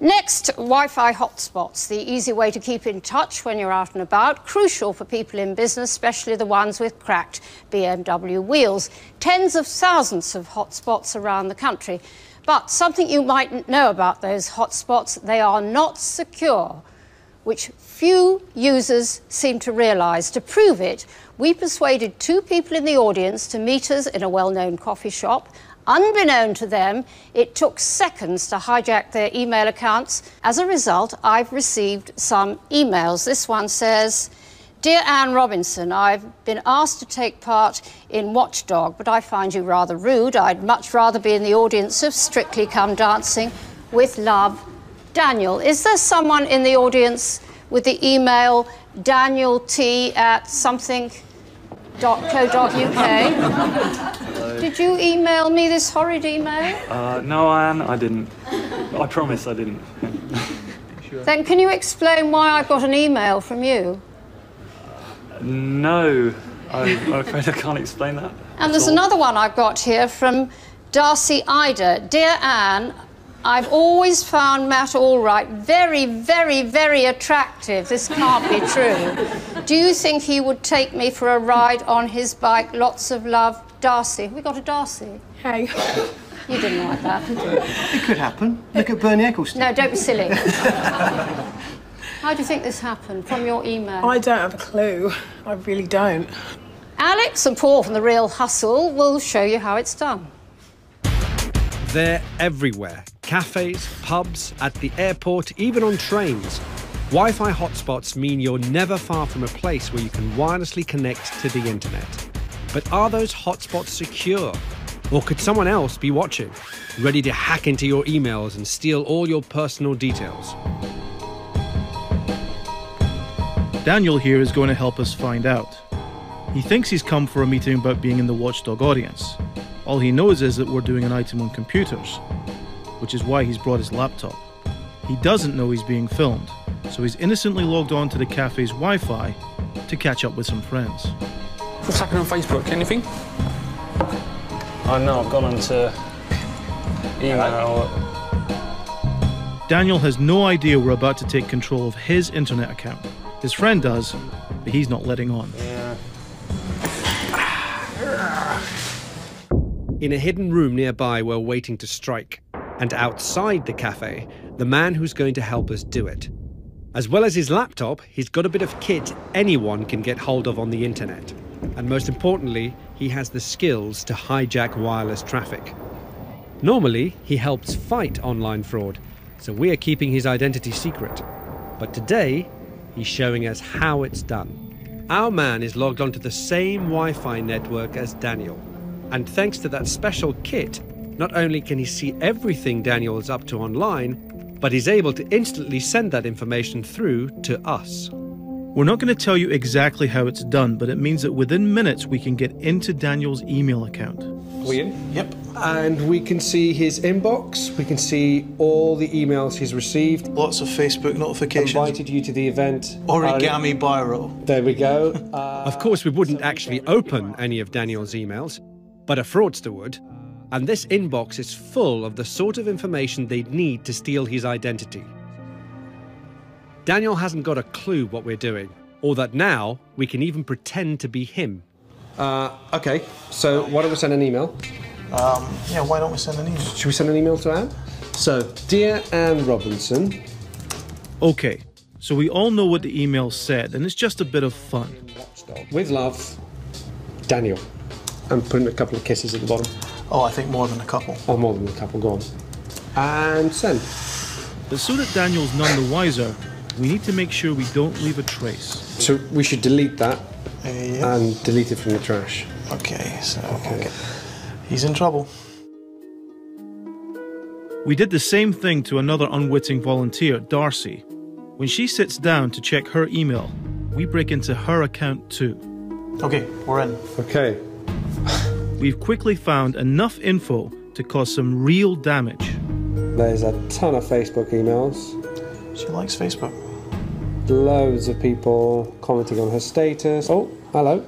Next, Wi-Fi hotspots, the easy way to keep in touch when you're out and about, crucial for people in business, especially the ones with cracked BMW wheels. Tens of thousands of hotspots around the country. But something you mightn't know about those hotspots, they are not secure, which few users seem to realise. To prove it, we persuaded two people in the audience to meet us in a well-known coffee shop Unbeknown to them, it took seconds to hijack their email accounts. As a result, I've received some emails. This one says, Dear Anne Robinson, I've been asked to take part in Watchdog, but I find you rather rude. I'd much rather be in the audience of Strictly Come Dancing with Love. Daniel, is there someone in the audience with the email daniel t at something.co.uk? Did you email me this horrid email? Uh, no, Anne, I didn't. I promise I didn't. then can you explain why I got an email from you? Uh, no, I, I'm afraid I can't explain that. And there's all. another one I've got here from Darcy Ida. Dear Anne, I've always found Matt Allwright very, very, very attractive. This can't be true. Do you think he would take me for a ride on his bike? Lots of love, Darcy. Have we got a Darcy? Hey. You didn't like that, did you? It could happen. Look at Bernie Ecclestone. No, don't be silly. How do you think this happened from your email? I don't have a clue. I really don't. Alex and Paul from The Real Hustle will show you how it's done. They're everywhere cafes, pubs, at the airport, even on trains. Wi Fi hotspots mean you're never far from a place where you can wirelessly connect to the internet. But are those hotspots secure? Or could someone else be watching, ready to hack into your emails and steal all your personal details? Daniel here is going to help us find out. He thinks he's come for a meeting about being in the Watchdog audience. All he knows is that we're doing an item on computers, which is why he's brought his laptop. He doesn't know he's being filmed, so he's innocently logged on to the cafe's Wi Fi to catch up with some friends. What's happening on Facebook? Anything? I know, I've gone onto email. Daniel has no idea we're about to take control of his internet account. His friend does, but he's not letting on. Yeah. In a hidden room nearby, we're waiting to strike and outside the cafe, the man who's going to help us do it. As well as his laptop, he's got a bit of kit anyone can get hold of on the internet. And most importantly, he has the skills to hijack wireless traffic. Normally, he helps fight online fraud, so we are keeping his identity secret. But today, he's showing us how it's done. Our man is logged onto the same Wi Fi network as Daniel. And thanks to that special kit, not only can he see everything Daniel is up to online, but he's able to instantly send that information through to us. We're not going to tell you exactly how it's done, but it means that within minutes we can get into Daniel's email account. We in? Yep. And we can see his inbox. We can see all the emails he's received. Lots of Facebook notifications. Invited you to the event. Origami uh, Biro. There we go. Uh, of course, we wouldn't actually open any of Daniel's emails, but a fraudster would. And this inbox is full of the sort of information they'd need to steal his identity. Daniel hasn't got a clue what we're doing, or that now we can even pretend to be him. Uh, okay, so why don't we send an email? Um, yeah, why don't we send an email? Should we send an email to Anne? So, dear Anne Robinson. Okay, so we all know what the email said, and it's just a bit of fun. With love, Daniel. And putting a couple of kisses at the bottom. Oh, I think more than a couple. Oh, more than a couple, go on. And send. But so that Daniel's none the wiser, we need to make sure we don't leave a trace. So we should delete that uh, yeah. and delete it from the trash. Okay, so okay. okay. he's in trouble. We did the same thing to another unwitting volunteer, Darcy. When she sits down to check her email, we break into her account too. Okay, we're in. Okay we've quickly found enough info to cause some real damage. There's a ton of Facebook emails. She likes Facebook. Loads of people commenting on her status. Oh, hello.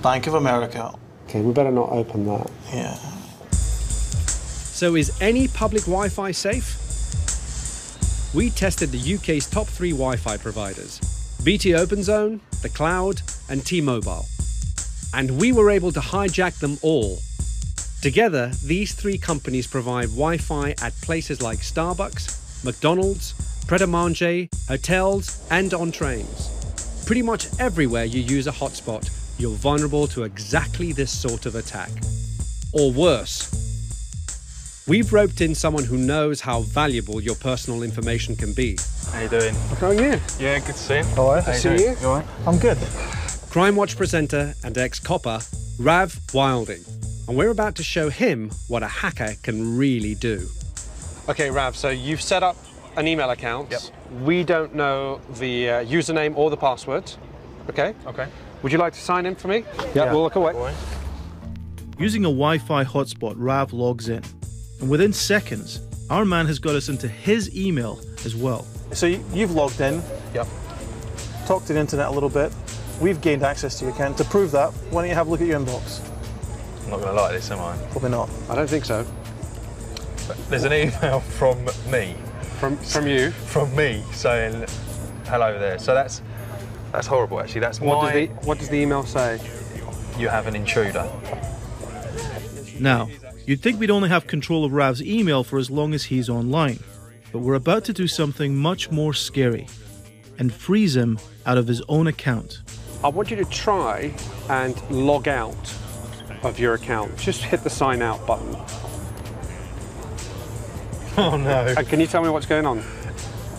Bank of America. Okay, we better not open that. Yeah. So, is any public Wi Fi safe? we tested the UK's top three Wi Fi providers BT OpenZone, The Cloud, and T Mobile. And we were able to hijack them all. Together, these three companies provide Wi Fi at places like Starbucks, McDonald's, Pret a Manger, hotels, and on trains. Pretty much everywhere you use a hotspot, you're vulnerable to exactly this sort of attack. Or worse. We've roped in someone who knows how valuable your personal information can be. How you doing? How are you? Yeah, good to see you. All right, How I you see doing? you. You all right? I'm good. Crime Watch presenter and ex copper, Rav Wilding. And we're about to show him what a hacker can really do. Okay, Rav, so you've set up an email account. Yep. We don't know the uh, username or the password. Okay? Okay. Would you like to sign in for me? Yeah. we'll look away. Boy. Using a Wi Fi hotspot, Rav logs in. And within seconds, our man has got us into his email as well. So you- you've logged in, Yep. talked to the internet a little bit. We've gained access to your account. To prove that, why don't you have a look at your inbox? I'm not going to like this, am I? Probably not. I don't think so. There's an email from me, From from you. from me saying hello there. So that's that's horrible. Actually, that's What my. does the what does the email say? You have an intruder. Now, you'd think we'd only have control of Rav's email for as long as he's online, but we're about to do something much more scary and freeze him out of his own account. I want you to try and log out of your account. Just hit the sign out button. Oh no! And can you tell me what's going on?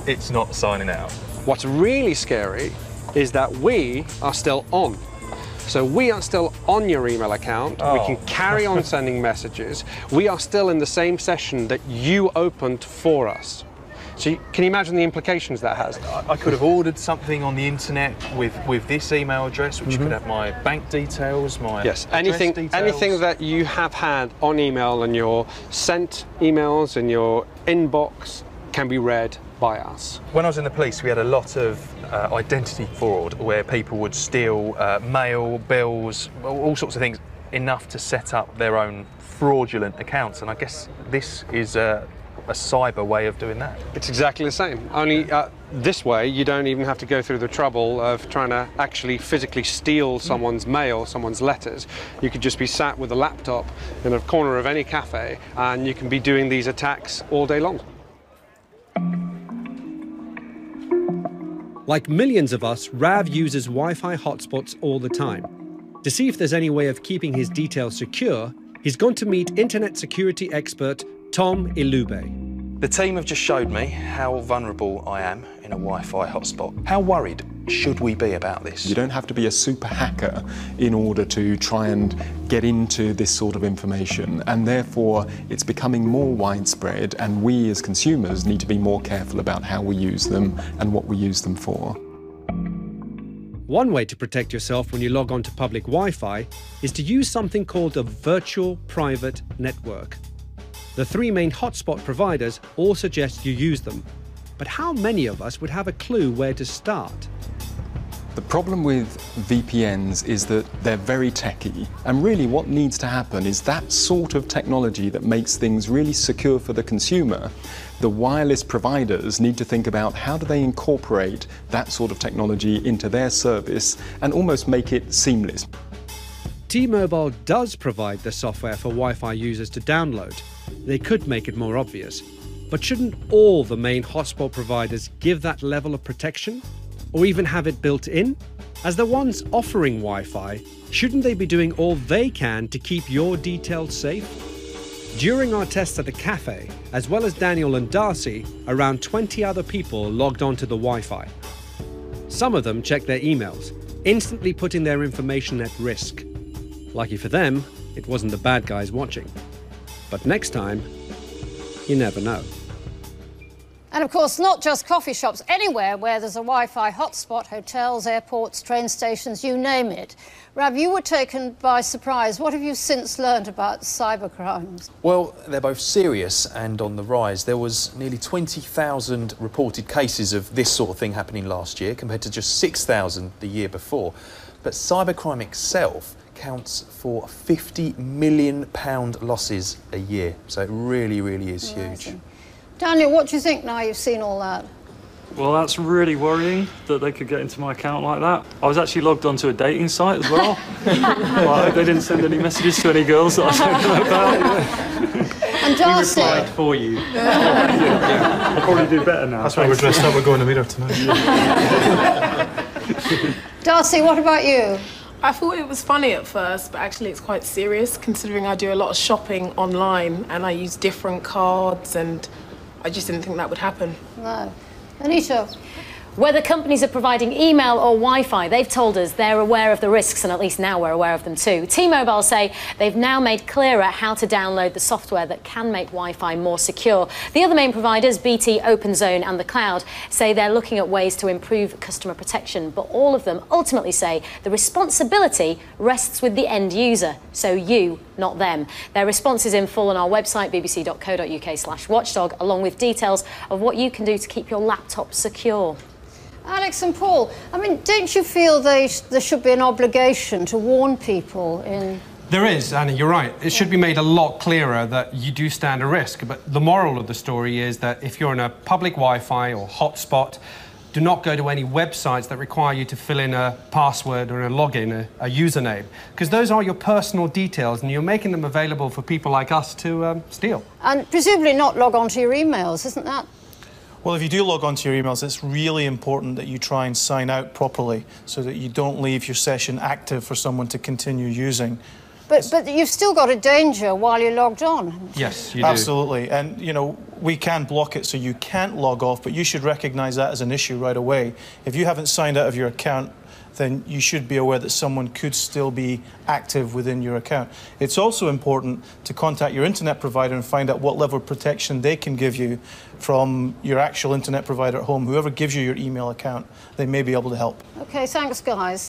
It's not signing out. What's really scary is that we are still on. So we are still on your email account. We Oh. can carry on sending messages. We are still in the same session that you opened for us. So you, can you imagine the implications that has? I could have ordered something on the internet with, with this email address, which could have my bank details, my Yes, anything details. anything that you have had on email and your sent emails and your inbox can be read by us. When I was in the police, we had a lot of uh, identity fraud where people would steal uh, mail, bills, all all sorts of things, enough to set up their own fraudulent accounts. And I guess this is a, a cyber way of doing that. It's exactly the same. Only uh, this way, you don't even have to go through the trouble of trying to actually physically steal someone's mail, someone's letters. You could just be sat with a laptop in a corner of any cafe, and you can be doing these attacks all day long. Like millions of us, Rav uses Wi Fi hotspots all the time. To see if there's any way of keeping his details secure, he's gone to meet internet security expert Tom Ilube. The team have just showed me how vulnerable I am in a Wi Fi hotspot. How worried should we be about this? You don't have to be a super hacker in order to try and get into this sort of information, and therefore it's becoming more widespread, and we as consumers need to be more careful about how we use them and what we use them for. One way to protect yourself when you log on to public Wi Fi is to use something called a virtual private network. The three main hotspot providers all suggest you use them, but how many of us would have a clue where to start? The problem with VPNs is that they're very techy, and really what needs to happen is that sort of technology that makes things really secure for the consumer. The wireless providers need to think about how do they incorporate that sort of technology into their service and almost make it seamless. T-Mobile does provide the software for Wi-Fi users to download. They could make it more obvious. But shouldn't all the main hotspot providers give that level of protection? Or even have it built in? As the ones offering Wi-Fi, shouldn't they be doing all they can to keep your details safe? During our tests at the cafe, as well as Daniel and Darcy, around 20 other people logged onto the Wi-Fi. Some of them checked their emails, instantly putting their information at risk. Lucky for them, it wasn't the bad guys watching. But next time, you never know. And of course, not just coffee shops, anywhere where there's a Wi Fi hotspot, hotels, airports, train stations, you name it. Rav, you were taken by surprise. What have you since learned about cyber crimes? Well, they're both serious and on the rise. There was nearly 20,000 reported cases of this sort of thing happening last year compared to just 6,000 the year before. But cybercrime itself counts for 50 million pound losses a year. So it really, really is huge. Daniel, what do you think now you've seen all that? Well, that's really worrying that they could get into my account like that. I was actually logged onto a dating site as well. well I hope they didn't send any messages to any girls that I sent like about. And Darcy, for you. I'll probably do better now. That's why we're dressed up. We're going to meet her tonight. Darcy, what about you? I thought it was funny at first, but actually it's quite serious considering I do a lot of shopping online and I use different cards and I just didn't think that would happen. No. Anita, Whether companies are providing email or Wi Fi, they've told us they're aware of the risks, and at least now we're aware of them too. T Mobile say they've now made clearer how to download the software that can make Wi Fi more secure. The other main providers, BT, OpenZone, and the cloud, say they're looking at ways to improve customer protection, but all of them ultimately say the responsibility rests with the end user, so you, not them. Their response is in full on our website, bbc.co.uk slash watchdog, along with details of what you can do to keep your laptop secure. Alex and Paul, I mean, don't you feel they, there should be an obligation to warn people in There is, Anna, you're right. It should be made a lot clearer that you do stand a risk. But the moral of the story is that if you're in a public Wi Fi or hotspot, do not go to any websites that require you to fill in a password or a login, a, a username, because those are your personal details and you're making them available for people like us to um, steal. And presumably not log on to your emails, isn't that? Well, if you do log onto your emails, it's really important that you try and sign out properly so that you don't leave your session active for someone to continue using. But, but you've still got a danger while you're logged on. Yes, you do. Absolutely. And, you know, we can block it so you can't log off, but you should recognize that as an issue right away. If you haven't signed out of your account, then you should be aware that someone could still be active within your account. It's also important to contact your internet provider and find out what level of protection they can give you from your actual internet provider at home. Whoever gives you your email account, they may be able to help. Okay, thanks, guys.